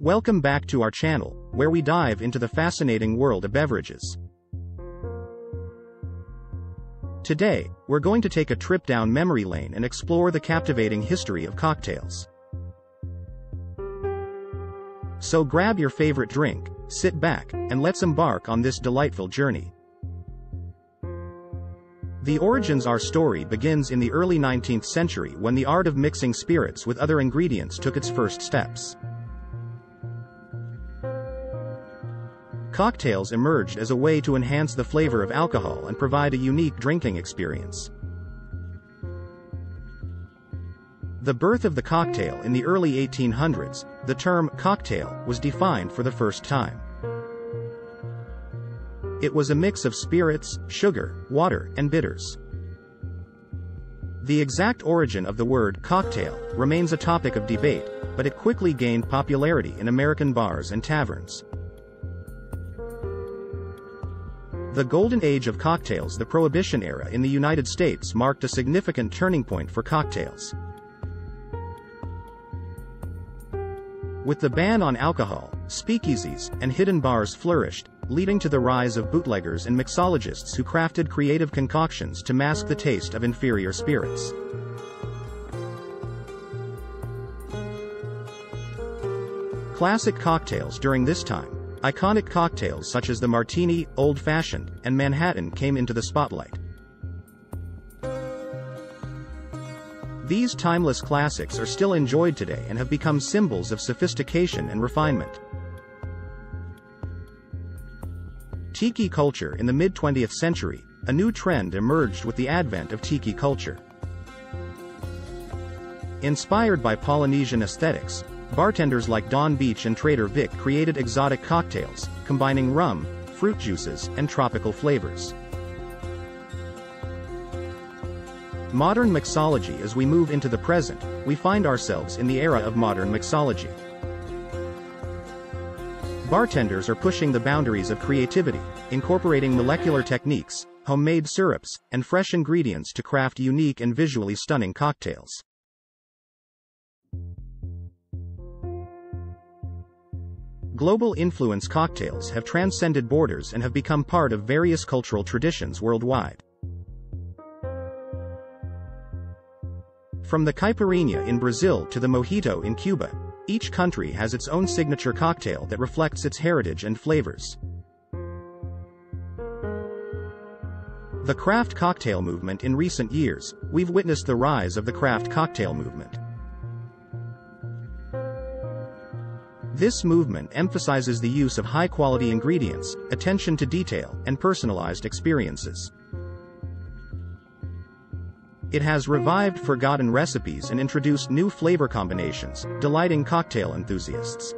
Welcome back to our channel, where we dive into the fascinating world of beverages. Today, we're going to take a trip down memory lane and explore the captivating history of cocktails. So grab your favorite drink, sit back, and let's embark on this delightful journey. The origins our story begins in the early 19th century when the art of mixing spirits with other ingredients took its first steps. Cocktails emerged as a way to enhance the flavor of alcohol and provide a unique drinking experience. The birth of the cocktail in the early 1800s, the term cocktail was defined for the first time. It was a mix of spirits, sugar, water, and bitters. The exact origin of the word cocktail remains a topic of debate, but it quickly gained popularity in American bars and taverns. The golden age of cocktails the Prohibition era in the United States marked a significant turning point for cocktails. With the ban on alcohol, speakeasies and hidden bars flourished, leading to the rise of bootleggers and mixologists who crafted creative concoctions to mask the taste of inferior spirits. Classic cocktails during this time, iconic cocktails such as the Martini, Old Fashioned, and Manhattan came into the spotlight. These timeless classics are still enjoyed today and have become symbols of sophistication and refinement. Tiki culture in the mid-20th century, a new trend emerged with the advent of tiki culture. Inspired by Polynesian aesthetics, bartenders like Donn Beach and Trader Vic created exotic cocktails, combining rum, fruit juices, and tropical flavors. Modern mixology As we move into the present, we find ourselves in the era of modern mixology. Bartenders are pushing the boundaries of creativity, incorporating molecular techniques, homemade syrups, and fresh ingredients to craft unique and visually stunning cocktails. Global influence cocktails have transcended borders and have become part of various cultural traditions worldwide. From the caipirinha in Brazil to the mojito in Cuba, each country has its own signature cocktail that reflects its heritage and flavors. The craft cocktail movement In recent years, we've witnessed the rise of the craft cocktail movement. This movement emphasizes the use of high-quality ingredients, attention to detail, and personalized experiences. It has revived forgotten recipes and introduced new flavor combinations, delighting cocktail enthusiasts.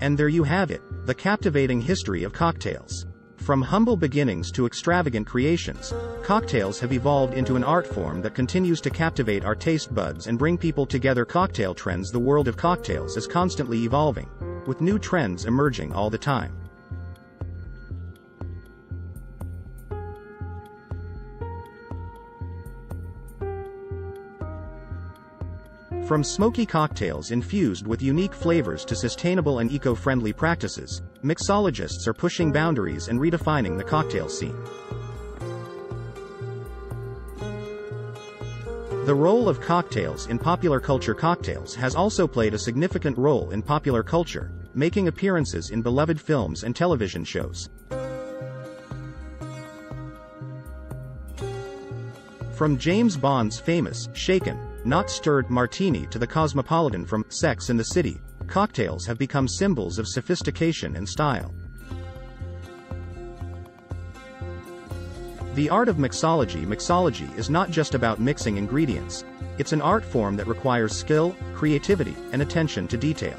And there you have it, the captivating history of cocktails. From humble beginnings to extravagant creations, cocktails have evolved into an art form that continues to captivate our taste buds and bring people together. Cocktail trends The world of cocktails is constantly evolving, with new trends emerging all the time. From smoky cocktails infused with unique flavors to sustainable and eco-friendly practices, mixologists are pushing boundaries and redefining the cocktail scene. The role of cocktails in popular culture Cocktails has also played a significant role in popular culture, making appearances in beloved films and television shows. From James Bond's famous Shaken, Not Stirred Martini to the Cosmopolitan from Sex and the City, cocktails have become symbols of sophistication and style. The art of mixology Mixology is not just about mixing ingredients, it's an art form that requires skill, creativity, and attention to detail.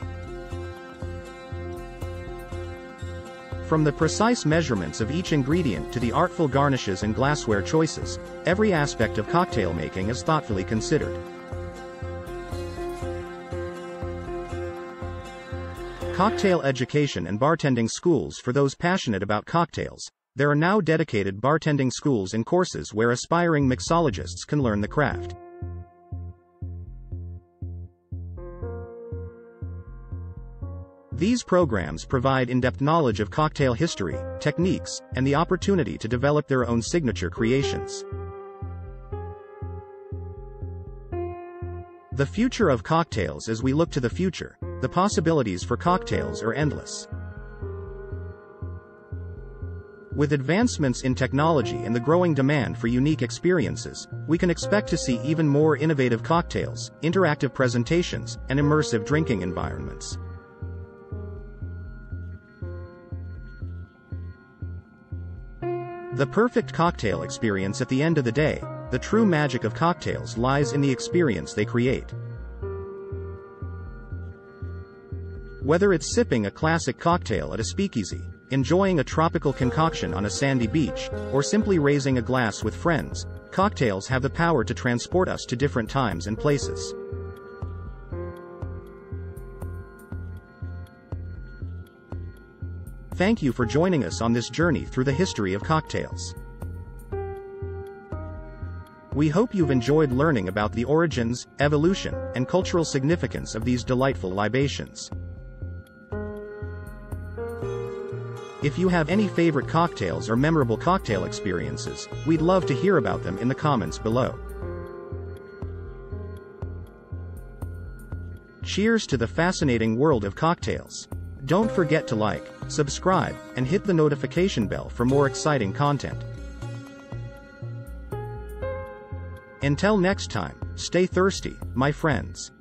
From the precise measurements of each ingredient to the artful garnishes and glassware choices, every aspect of cocktail making is thoughtfully considered. Cocktail education and bartending schools For those passionate about cocktails, there are now dedicated bartending schools and courses where aspiring mixologists can learn the craft. These programs provide in-depth knowledge of cocktail history, techniques, and the opportunity to develop their own signature creations. The future of cocktails as we look to the future, the possibilities for cocktails are endless. With advancements in technology and the growing demand for unique experiences, we can expect to see even more innovative cocktails, interactive presentations, and immersive drinking environments. The perfect cocktail experience at the end of the day, the true magic of cocktails lies in the experience they create. Whether it's sipping a classic cocktail at a speakeasy, enjoying a tropical concoction on a sandy beach, or simply raising a glass with friends, cocktails have the power to transport us to different times and places. Thank you for joining us on this journey through the history of cocktails. We hope you've enjoyed learning about the origins, evolution, and cultural significance of these delightful libations. If you have any favorite cocktails or memorable cocktail experiences, we'd love to hear about them in the comments below. Cheers to the fascinating world of cocktails. Don't forget to like, subscribe, and hit the notification bell for more exciting content. Until next time, stay thirsty, my friends.